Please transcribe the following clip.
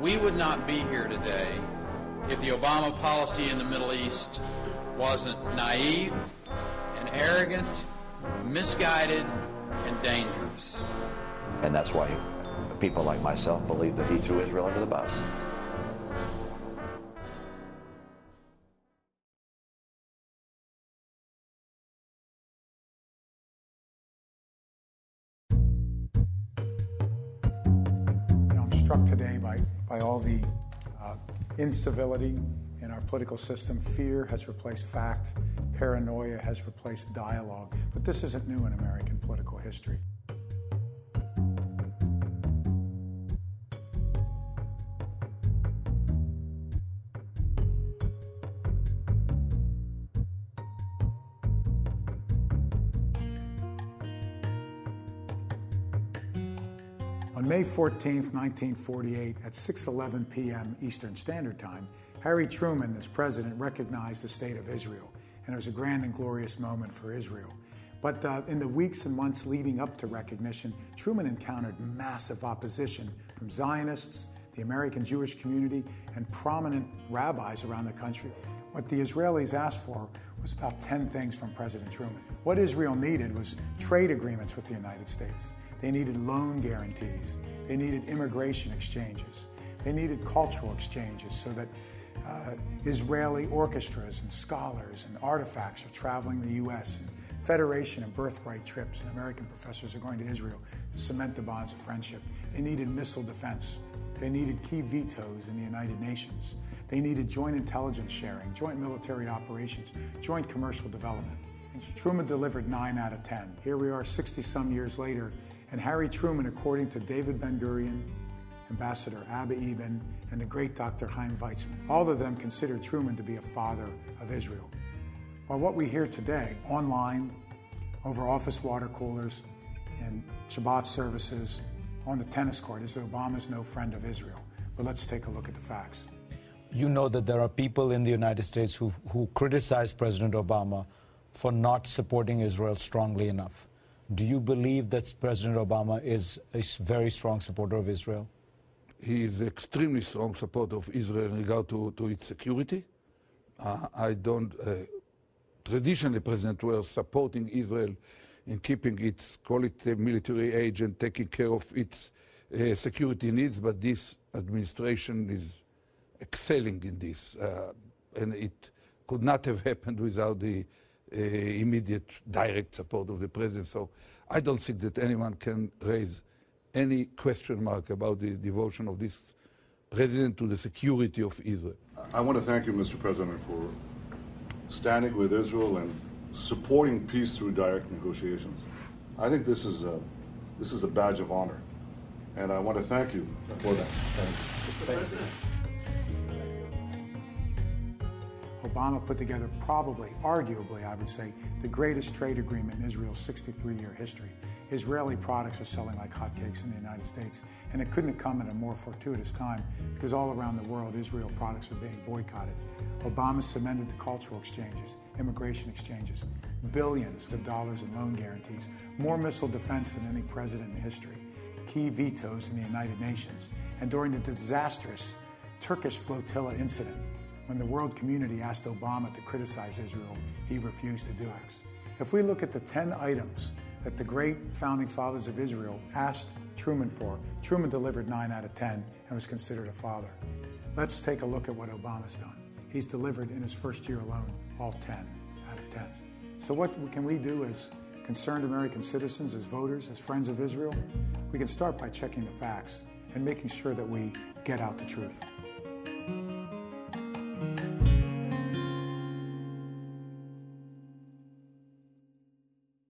We would not be here today if the Obama policy in the Middle East wasn't naive and arrogant, misguided, and dangerous. And that's why people like myself believe that he threw Israel under the bus. Struck today by, by all the uh, incivility in our political system. Fear has replaced fact, paranoia has replaced dialogue. But this isn't new in American political history. On May 14, 1948, at 6:11 p.m. Eastern Standard Time, Harry Truman, as president, recognized the state of Israel, and it was a grand and glorious moment for Israel. But uh, in the weeks and months leading up to recognition, Truman encountered massive opposition from Zionists, the American Jewish community, and prominent rabbis around the country. What the Israelis asked for was about 10 things from President Truman. What Israel needed was trade agreements with the United States. They needed loan guarantees. They needed immigration exchanges. They needed cultural exchanges so that uh, Israeli orchestras and scholars and artifacts are traveling the U.S. and Federation and birthright trips and American professors are going to Israel to cement the bonds of friendship. They needed missile defense. They needed key vetoes in the United Nations. They needed joint intelligence sharing, joint military operations, joint commercial development. And Truman delivered 9 out of 10. Here we are 60 some years later, and Harry Truman, according to David Ben Gurion, Ambassador Abba Eban, and the great Dr. Chaim Weizmann, all of them considered Truman to be a father of Israel. Well, what we hear today, online, over office water coolers, in Shabbat services, on the tennis court, is that Obama's no friend of Israel. But let's take a look at the facts. You know that there are people in the United States who, who criticize President Obama for not supporting Israel strongly enough. Do you believe that President Obama is a very strong supporter of Israel? He is extremely strong supporter of Israel in regard to, to its security. Uh, I don't. Uh, traditionally, President was supporting Israel in keeping its quality military edge and taking care of its uh, security needs, but this administration is excelling in this, uh, and it could not have happened without the immediate direct support of the president. So I don't think that anyone can raise any question mark about the devotion of this president to the security of Israel. I want to thank you, Mr. President, for standing with Israel and supporting peace through direct negotiations. I think this is a, this is a badge of honor, and I want to thank you for that. Thank you. Obama put together probably, arguably, I would say, the greatest trade agreement in Israel's 63 year history. Israeli products are selling like hotcakes in the United States, and it couldn't have come at a more fortuitous time because all around the world, Israel products are being boycotted. Obama cemented the cultural exchanges, immigration exchanges, billions of dollars in loan guarantees, more missile defense than any president in history, key vetoes in the United Nations, and during the disastrous Turkish flotilla incident, when the world community asked Obama to criticize Israel, he refused to do it. If we look at the 10 items that the great founding fathers of Israel asked Truman for, Truman delivered 9 out of 10 and was considered a father. Let's take a look at what Obama's done. He's delivered in his first year alone all 10 out of 10. So, what can we do as concerned American citizens, as voters, as friends of Israel? We can start by checking the facts and making sure that we get out the truth.